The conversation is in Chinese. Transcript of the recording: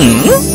嗯。